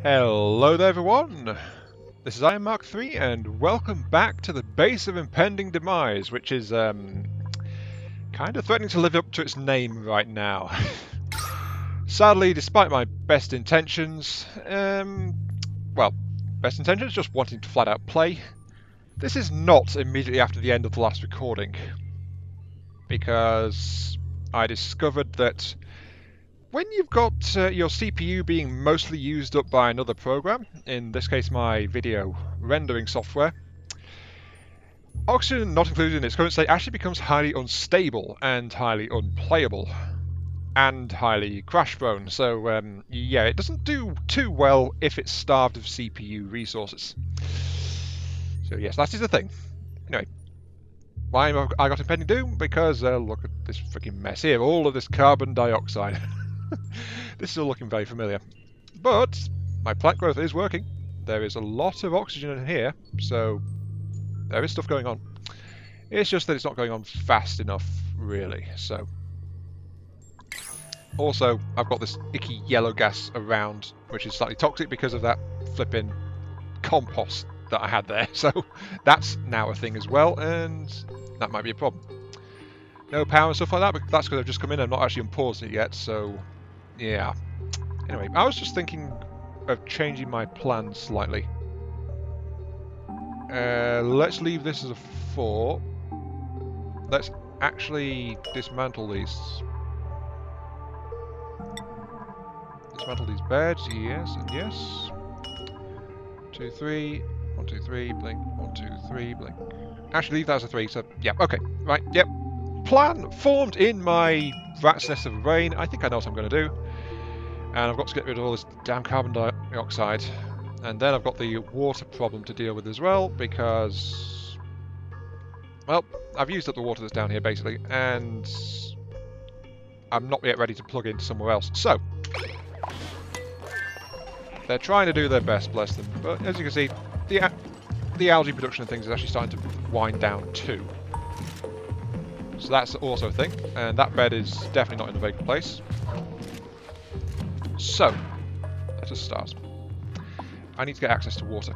Hello there everyone! This is Aiyon Mark 3 and welcome back to the base of impending demise, which is um, kind of threatening to live up to its name right now. Sadly, despite my best intentions, um, well, best intentions, just wanting to flat out play, this is not immediately after the end of the last recording. Because I discovered that when you've got uh, your CPU being mostly used up by another program, in this case my video rendering software, Oxygen not included in its current state actually becomes highly unstable and highly unplayable and highly crash prone. So um, yeah, it doesn't do too well if it's starved of CPU resources. So yes, that is the thing. Anyway, why have I got impending doom? Because uh, look at this freaking mess here, all of this carbon dioxide. this is all looking very familiar. But my plant growth is working. There is a lot of oxygen in here, so there is stuff going on. It's just that it's not going on fast enough, really, so... Also, I've got this icky yellow gas around, which is slightly toxic because of that flipping compost that I had there. So that's now a thing as well, and that might be a problem. No power and stuff like that, but that's because I've just come in I'm not actually unpaused it yet, so yeah. Anyway, I was just thinking of changing my plan slightly. Uh, let's leave this as a 4. Let's actually dismantle these. Dismantle these beds, yes and yes. Two, three. One, two, three, blink. One, two, three, blink. Actually, leave that as a 3, so yeah, okay. Right, yep. Plan formed in my rat's nest of a brain. I think I know what I'm going to do. And I've got to get rid of all this damn carbon dioxide. And then I've got the water problem to deal with as well, because... Well, I've used up the water that's down here, basically, and... I'm not yet ready to plug into somewhere else. So... They're trying to do their best, bless them. But as you can see, the, the algae production of things is actually starting to wind down too. So that's also a thing, and that bed is definitely not in a vacant place. So, let us start. I need to get access to water.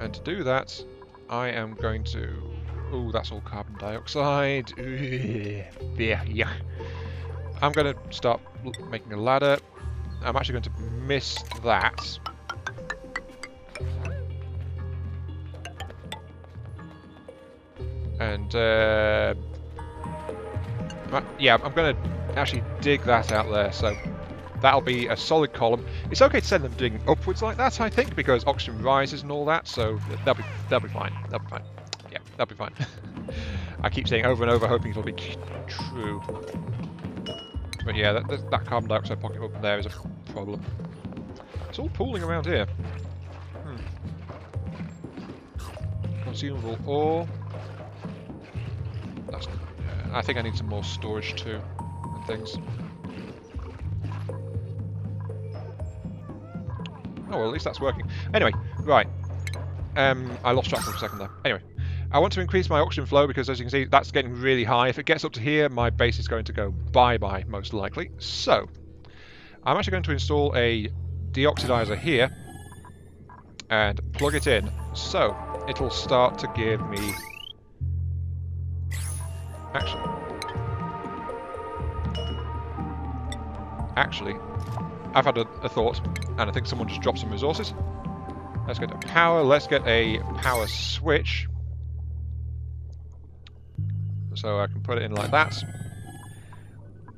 And to do that, I am going to... Oh, that's all carbon dioxide. Yeah, yeah. I'm going to start making a ladder. I'm actually going to miss that. And, uh, yeah, I'm going to actually dig that out there, so that'll be a solid column. It's okay to send them digging upwards like that, I think, because oxygen rises and all that, so they'll be, they'll be fine. They'll be fine. Yeah, they'll be fine. I keep saying over and over, hoping it'll be true. But yeah, that, that carbon dioxide pocket up there is a problem. It's all pooling around here. Hmm. Consumable ore. That's, uh, I think I need some more storage too, and things. Oh, well, at least that's working. Anyway, right. Um, I lost track for a second there. Anyway, I want to increase my oxygen flow because, as you can see, that's getting really high. If it gets up to here, my base is going to go bye-bye, most likely. So, I'm actually going to install a deoxidizer here and plug it in. So, it'll start to give me... Actually... Actually, I've had a, a, thought, and I think someone just dropped some resources. Let's get a power. Let's get a power switch. So I can put it in like that.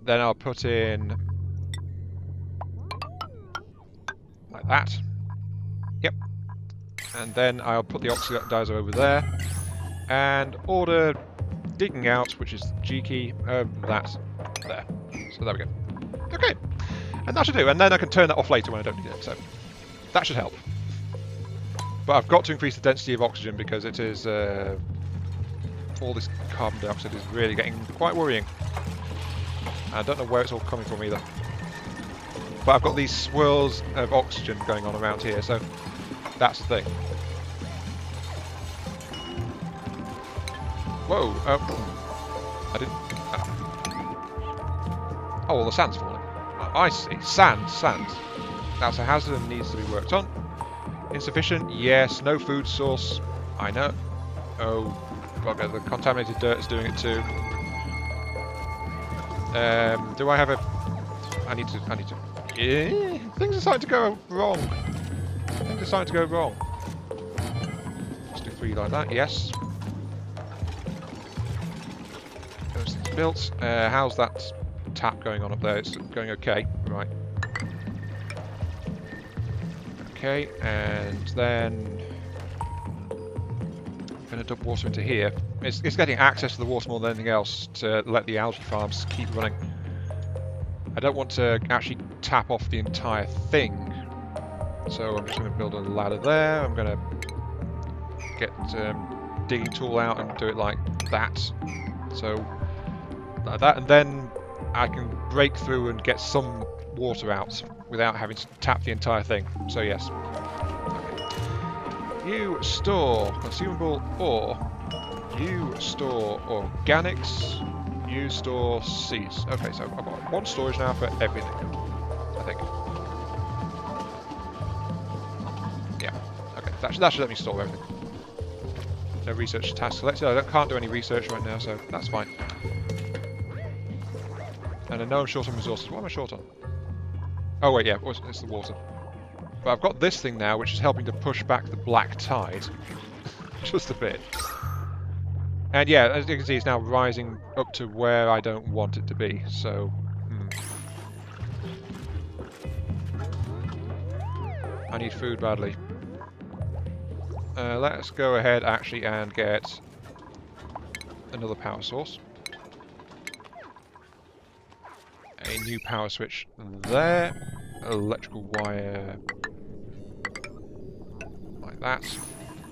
Then I'll put in... Like that. Yep. And then I'll put the oxidizer over there. And order digging out, which is G key, uh, that there. So there we go. That should do, and then I can turn that off later when I don't need it, so that should help. But I've got to increase the density of oxygen because it is... Uh, all this carbon dioxide is really getting quite worrying. I don't know where it's all coming from either. But I've got these swirls of oxygen going on around here, so that's the thing. Whoa! Oh, I didn't... Oh. oh, well, the sand's falling. I see. Sand, sand. That's a hazard and needs to be worked on. Insufficient? Yes. No food source? I know. Oh, bugger. The contaminated dirt is doing it too. Um, do I have a... I need to... I need to... Yeah, things are starting to go wrong. Things are starting to go wrong. Let's do three like that. Yes. Those things built. Uh, how's that tap going on up there? It's going okay. Right. Okay, and then I'm going to dump water into here. It's, it's getting access to the water more than anything else to let the algae farms keep running. I don't want to actually tap off the entire thing, so I'm just going to build a ladder there. I'm going to get um, digging tool out and do it like that. So like that, and then I can break through and get some water out without having to tap the entire thing. So yes. You store consumable ore. You store organics. You store seeds. Okay, so I've got one storage now for everything. I think. Yeah. Okay, that should, that should let me store everything. No research task selected. I can't do any research right now, so that's fine. And I know I'm short on resources. What am I short on? Oh wait, yeah, it's the water. But I've got this thing now, which is helping to push back the black tide. Just a bit. And yeah, as you can see, it's now rising up to where I don't want it to be, so... Hmm. I need food badly. Uh, let's go ahead, actually, and get another power source. A new power switch there. Electrical wire like that.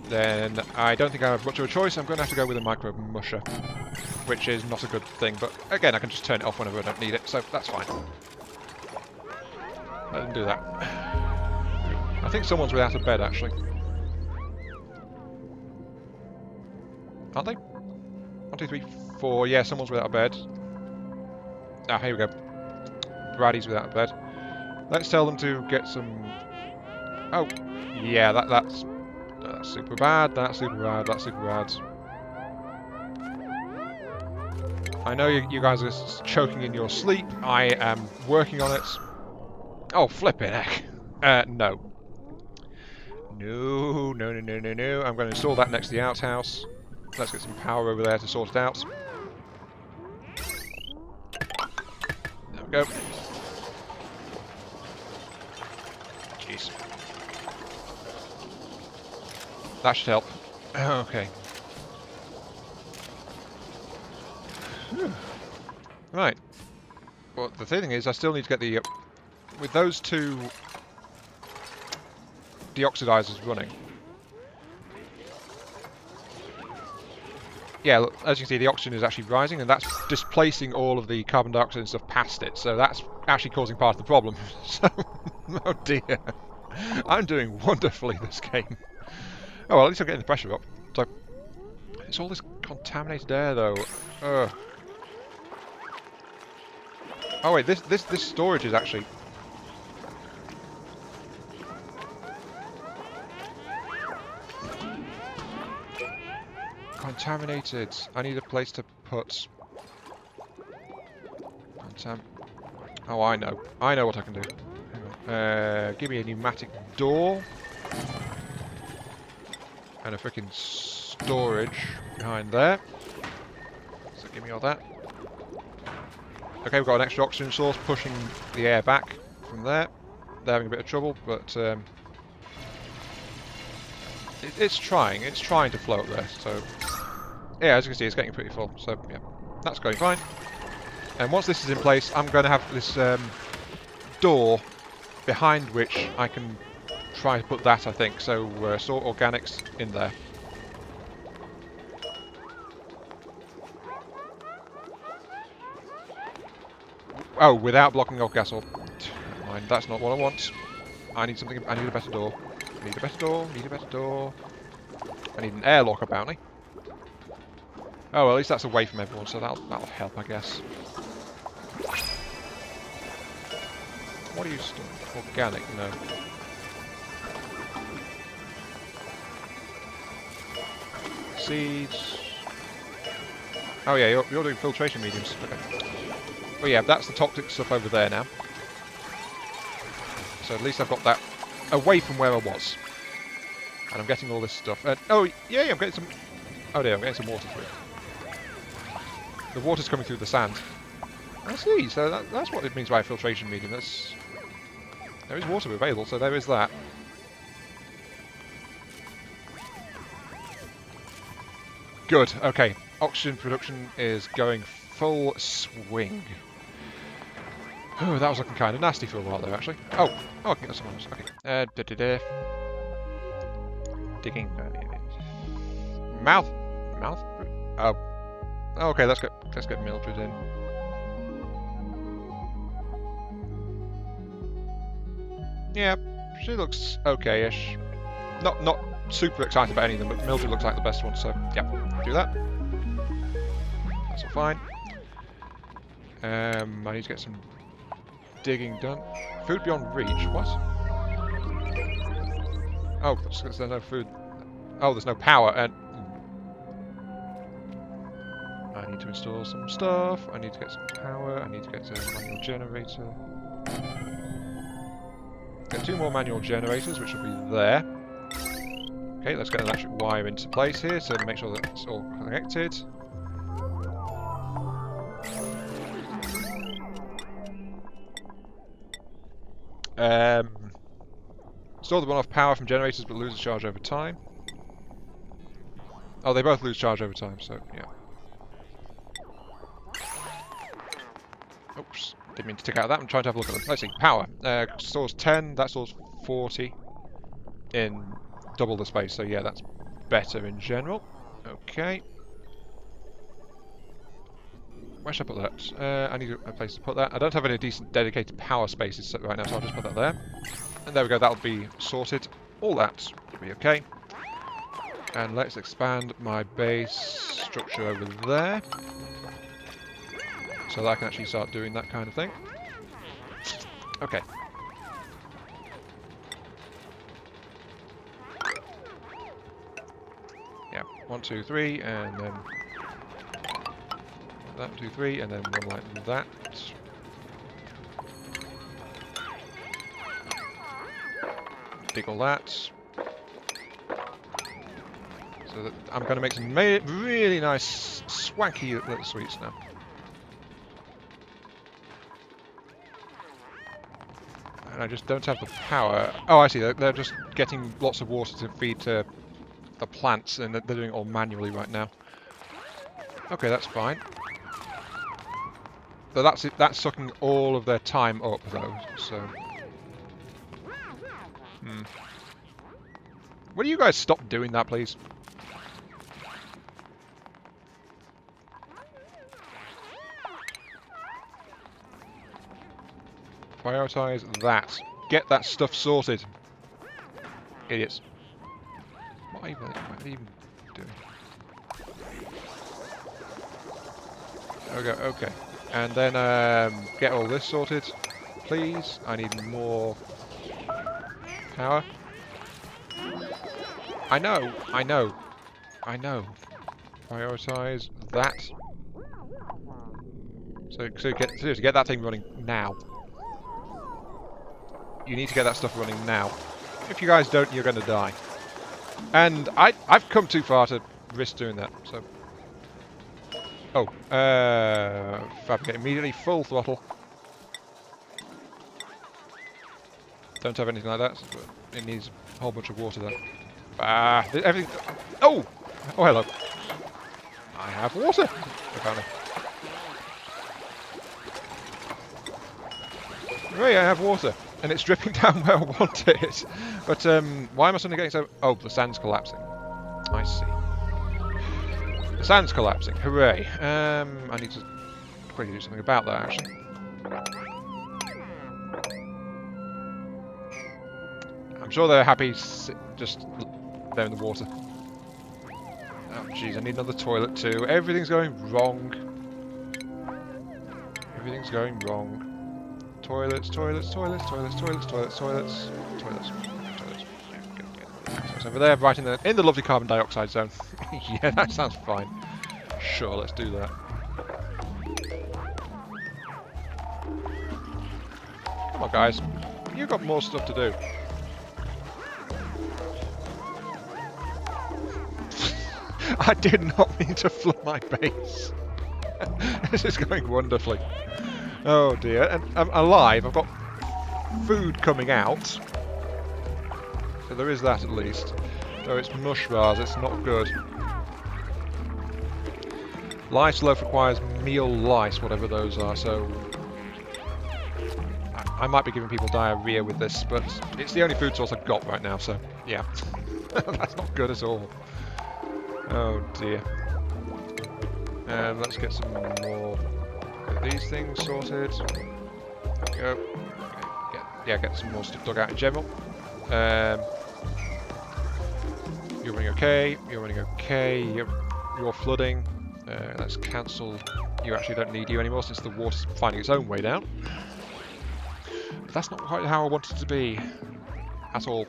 Then I don't think I have much of a choice. I'm going to have to go with a micro musher, which is not a good thing. But again, I can just turn it off whenever I don't need it, so that's fine. I didn't do that. I think someone's without a bed, actually. Aren't they? One, two, three, four. Yeah, someone's without a bed. Ah, here we go. Braddy's without a bed. Let's tell them to get some... Oh, yeah, that, that's, that's super bad, that's super bad, that's super bad. I know you, you guys are choking in your sleep. I am working on it. Oh, flipping heck. Uh, no. No, no, no, no, no, no. I'm going to install that next to the outhouse. Let's get some power over there to sort it out. There we go. Jeez. That should help. Okay. Right. Well, the thing is, I still need to get the... Uh, with those two deoxidizers running. Yeah, as you can see, the oxygen is actually rising, and that's displacing all of the carbon dioxide and stuff past it. So that's actually causing part of the problem. so, oh dear. I'm doing wonderfully this game. Oh, well, at least I'm getting the pressure up. So, it's all this contaminated air, though. Ugh. Oh wait, this this this storage is actually. Contaminated. I need a place to put. Contam. Oh, I know. I know what I can do. Uh, give me a pneumatic door. And a freaking storage behind there. So give me all that. Okay, we've got an extra oxygen source pushing the air back from there. They're having a bit of trouble, but um, it, it's trying. It's trying to flow up there. So yeah, as you can see, it's getting pretty full. So yeah, that's going fine. And once this is in place, I'm going to have this um, door behind which I can try to put that, I think. So uh, sort organics in there. Oh, without blocking off or... Mind, that's not what I want. I need something... I need a better door. I need a better door, need a better door. I need an airlock, apparently. Oh, well, at least that's away from everyone, so that'll, that'll help, I guess. What are you storing? Organic, no. Seeds. Oh yeah, you're, you're doing filtration mediums. Okay. Oh yeah, that's the toxic stuff over there now. So at least I've got that away from where I was. And I'm getting all this stuff. And, oh, yeah, I'm getting some... Oh dear, I'm getting some water through. The water's coming through the sand. I see, so that, that's what it means by filtration medium. That's, there is water available, so there is that. Good, okay. Oxygen production is going full swing. Oh, that was looking kind of nasty for a while there, actually. Oh, oh, I can get someone else. Okay. Uh, da -da -da. Digging. Uh, mouth. Mouth. Oh. Okay, let's get let's get Mildred in. Yeah, she looks okay-ish. Not not super excited about any of them, but Mildred looks like the best one, so yeah, do that. That's all fine. Um, I need to get some digging done. Food beyond reach, what? Oh, there's no food. Oh, there's no power, and... I need to install some stuff, I need to get some power, I need to get a manual generator. Get two more manual generators, which will be there. Okay, let's get an electric wire into place here to make sure that it's all connected. Um, store the one-off power from generators but loses charge over time. Oh, they both lose charge over time, so yeah. Oops, didn't mean to take out that. I'm trying to have a look at them. Let's see, power. Uh, stores 10, that stores 40 in double the space, so yeah, that's better in general. Okay. Where should I put that? Uh, I need a place to put that. I don't have any decent dedicated power spaces right now, so I'll just put that there. And there we go, that'll be sorted. All that will be okay. And let's expand my base structure over there. So that I can actually start doing that kind of thing. Okay. Yeah, one, two, three, and then that, two, three, and then one like that. Dig all that. So that I'm going to make some really nice, swanky little suites now. And I just don't have the power. Oh, I see. They're, they're just getting lots of water to feed to the plants, and they're doing it all manually right now. Okay, that's fine. But that's it, that's sucking all of their time up though, so. Hmm. Will you guys stop doing that, please? Prioritize that. Get that stuff sorted. Idiots. Doing? Go, okay. And then um, get all this sorted, please. I need more power. I know, I know, I know. Prioritize that. So, so get seriously, get that thing running now. You need to get that stuff running now. If you guys don't, you're going to die. And I, I've come too far to risk doing that. So Oh, uh, fabricate immediately, full throttle. Don't have anything like that, but it needs a whole bunch of water there. Ah, everything. Oh! Oh, hello. I have water, apparently. Hooray, I have water. And it's dripping down where I want it. But um, why am I suddenly getting so... Oh, the sand's collapsing. I see. The sand's collapsing. Hooray. Um, I need to quickly do something about that, actually. I'm sure they're happy just there in the water. Oh, jeez, I need another toilet too. Everything's going wrong. Everything's going wrong. Toilets, toilets, toilets, toilets, toilets, toilets, toilets, toilets, toilets. Access over there, right in the in the lovely carbon dioxide zone. yeah, that sounds fine. Sure, let's do that. Come on, guys. You've got more stuff to do. I did not mean to flood my base. this is going wonderfully. Oh dear. And I'm alive. I've got food coming out. So there is that at least. Though it's mush bars, it's not good. Lice loaf requires meal lice, whatever those are, so... I, might be giving people diarrhea with this, but it's the only food source I've got right now, so yeah. That's not good at all. Oh dear. And let's get some more of these things sorted. There we go. Get, yeah, get some more stuff dug out in general. Um, you're running okay. You're running okay. You're, you're flooding. Uh, let's cancel. You actually don't need you anymore since the water's finding its own way down. But that's not quite how I wanted it to be. At all.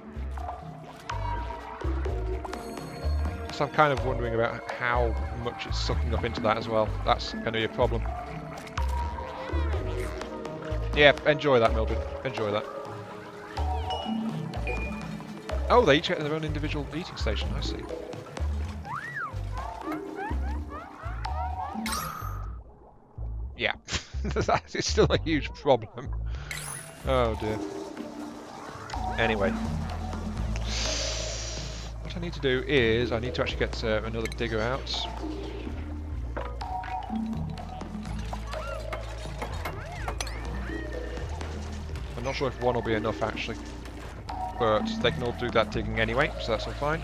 So I'm kind of wondering about how much it's sucking up into that as well. That's going to be a problem. Yeah, enjoy that, Mildred. Enjoy that. Oh, they each get their own individual eating station, I see. Yeah, that is still a huge problem. Oh dear. Anyway. What I need to do is, I need to actually get uh, another digger out. Not sure if one will be enough actually. But they can all do that digging anyway, so that's all fine.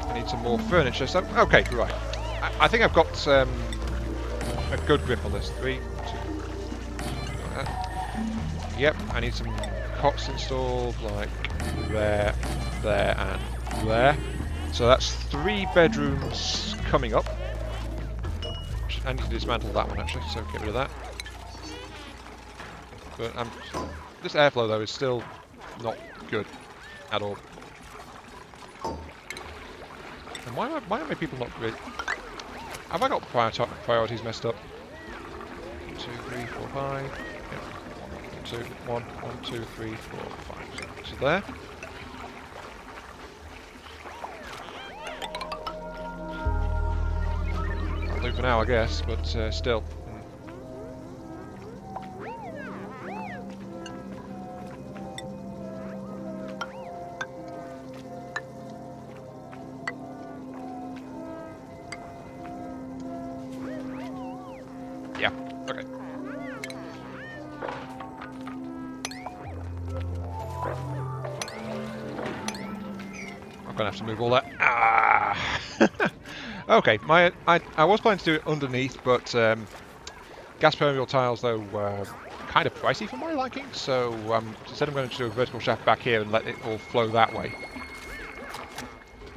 I need some more furniture, so... Okay, right. I, I think I've got um, a good grip on this. Three, two... Uh, yep, I need some cots installed, like there, there, and there. So that's three bedrooms coming up. I need to dismantle that one actually, so get rid of that. But um, this airflow though is still not good at all. And why, are, why are my people not really... Have I got prior priorities messed up? Two, three, four, five. Yep. One, two, one, one, two, three, four, five. So there. For now, I guess, but uh, still. Yeah, okay. I'm gonna have to move all that. Ah! okay, my I I was planning to do it underneath, but um, gas permeable tiles though were kind of pricey for my liking, so um, instead I'm going to do a vertical shaft back here and let it all flow that way.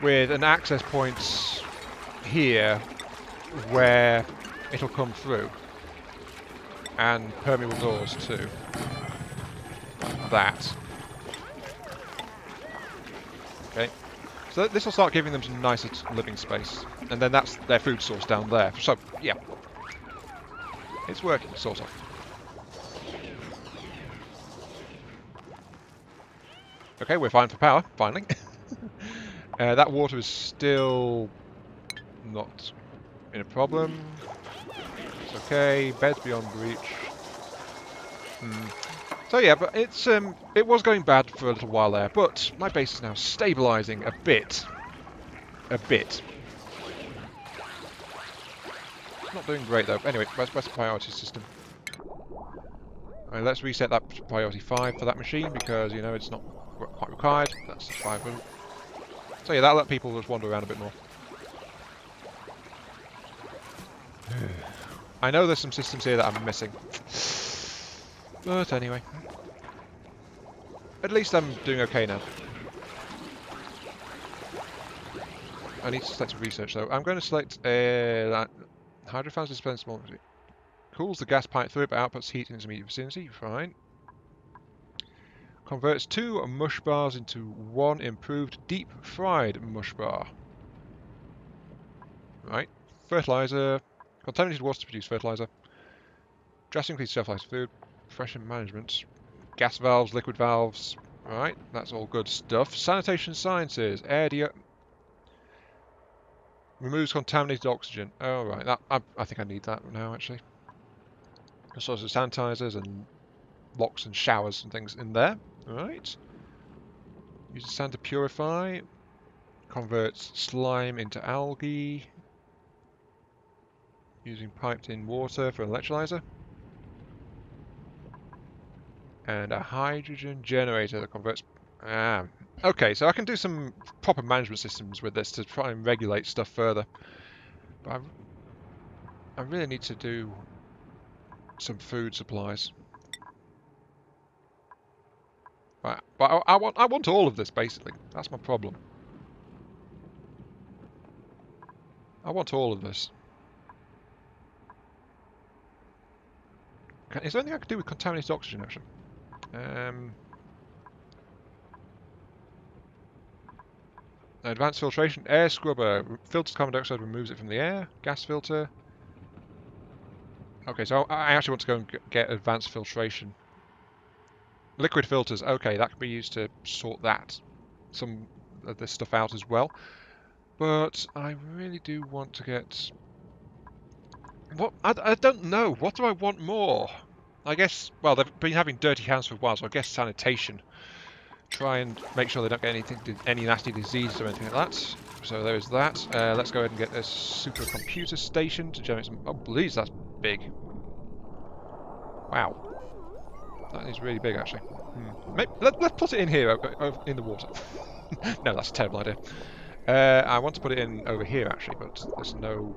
With an access point here where it'll come through and permeable doors too. That. So this will start giving them some nicer living space. And then that's their food source down there. So, yeah. It's working, sort of. Okay, we're fine for power, finally. uh, that water is still not in a problem. It's okay. Beds beyond breach. Hmm. So yeah, but it's um, it was going bad for a little while there, but my base is now stabilising a bit. A bit. Not doing great though. Anyway, where's, where's the priority system? Right, let's reset that priority 5 for that machine because, you know, it's not quite required. That's the 5 room. So yeah, that'll let people just wander around a bit more. I know there's some systems here that I'm missing. But anyway. At least I'm doing okay now. I need to select research though. I'm going to select uh, Hydrofans dispense more. Cools the gas pipe through it, but outputs heat in its immediate vicinity. Fine. Converts two mush bars into one improved deep fried mush bar. Right. Fertilizer. Contaminated water to produce fertilizer. Drastically shelf-life food. Freshen management. Gas valves, liquid valves. Right, that's all good stuff. Sanitation sciences. Air removes contaminated oxygen. Oh right, that I, I think I need that now actually. All sorts of sanitizers and locks and showers and things in there. Right. Uses sand to purify. Converts slime into algae. Using piped in water for an electrolyzer. And a hydrogen generator that converts... Ah, okay, so I can do some proper management systems with this to try and regulate stuff further. But I, I really need to do some food supplies. Right, but I, I, want I want all of this basically. That's my problem. I want all of this. Is there anything I can do with contaminated oxygen actually? Um, advanced filtration, air scrubber, filters carbon dioxide, removes it from the air, gas filter. Okay, so I actually want to go and get advanced filtration. Liquid filters, okay, that can be used to sort that, some of this stuff out as well. But I really do want to get... What? I, I don't know. What do I want more? I guess, well, they've been having dirty hands for a while, so I guess sanitation. Try and make sure they don't get anything, any nasty diseases or anything like that. So there's that. Uh, let's go ahead and get this supercomputer station to generate some... Oh, please, that's big. Wow. That is really big, actually. Hmm. Maybe, let, us put it in here, in the water. no, that's a terrible idea. Uh, I want to put it in over here, actually, but there's no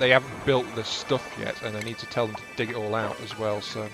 they haven't built this stuff yet, and I need to tell them to dig it all out as well, so